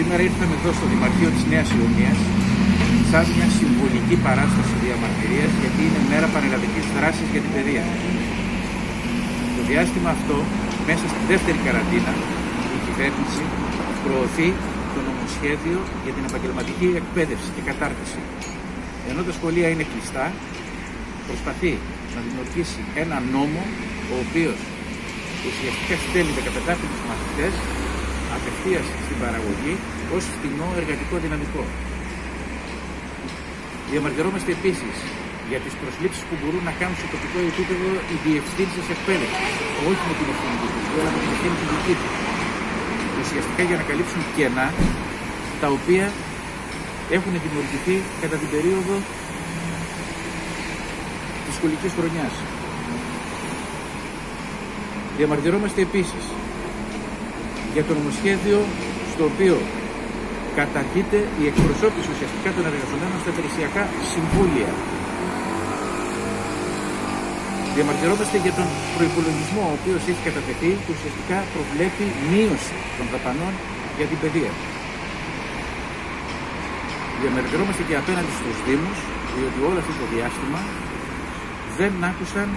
Σήμερα ήρθαμε εδώ στο Δημαρχείο της Νέας Ιωνίας σαν μια συμβολική παράσταση διαμαρτυρίας γιατί είναι μέρα πανελλαδικής δράσης για την παιδεία. Το διάστημα αυτό, μέσα στη δεύτερη καραντίνα, η κυβέρνηση προωθεί το νομοσχέδιο για την επαγγελματική εκπαίδευση και κατάρτιση. Ενώ τα σχολεία είναι κλειστά, προσπαθεί να δημιουργήσει ένα νόμο ο οποίος ουσιαστικά στέλνει 15 μαθητές απευθείας στην παραγωγή ως φτηνό εργατικό δυναμικό. Διαμαρτυρόμαστε επίσης για τις προσλήψεις που μπορούν να κάνουν σε τοπικό επίπεδο οι διευθύνσεις εκπαίδευσης. Όχι με την ευθύνη του αλλά με την ευθύνη του δική του. Ουσιαστικά για να καλύψουν κενά τα οποία έχουν δημιουργηθεί κατά την περίοδο της σχολικής χρονιάς. Διαμαρτυρόμαστε επίσης για το νομοσχέδιο στο οποίο καταργείται η εκπροσώπηση ουσιαστικά των εργαζομένων στα υπηρεσιακά συμβούλια. Διαμαρτυρόμαστε για τον προπολογισμό ο οποίος έχει κατατεθεί και ουσιαστικά προβλέπει μείωση των δαπανών για την παιδεία. Διαμαρτυρόμαστε και απέναντι στους Δήμους, διότι όλο αυτό το διάστημα δεν άκουσαν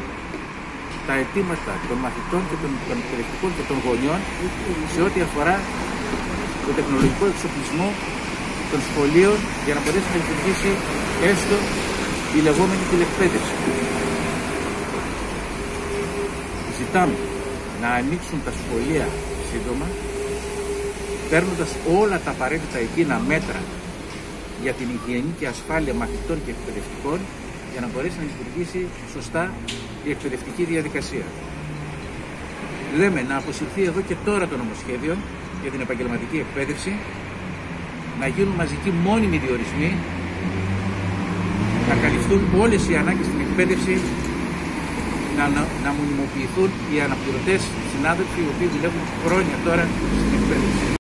τα αιτήματα των μαθητών και των, των εκπαιδευτικών και των γονιών σε ό,τι αφορά το τεχνολογικό εξοπλισμό των σχολείων για να μπορέσει να λειτουργήσει έστω η λεγόμενη τηλεκπαίδευση. Ζητάμε να ανοίξουν τα σχολεία σύντομα, παίρνοντας όλα τα απαραίτητα εκείνα μέτρα για την υγιεινή και ασφάλεια μαθητών και εκπαιδευτικών για να μπορέσει να λειτουργήσει σωστά η εκπαιδευτική διαδικασία. Λέμε να αποσυρθεί εδώ και τώρα το νομοσχέδιο για την επαγγελματική εκπαίδευση, να γίνουν μαζικοί μόνιμοι διορισμοί, να καλυφθούν όλες οι ανάγκες στην εκπαίδευση, να, να, να μονιμοποιηθούν οι αναπληρωτές συνάδελφοι οι οποίοι δουλεύουν χρόνια τώρα στην εκπαίδευση.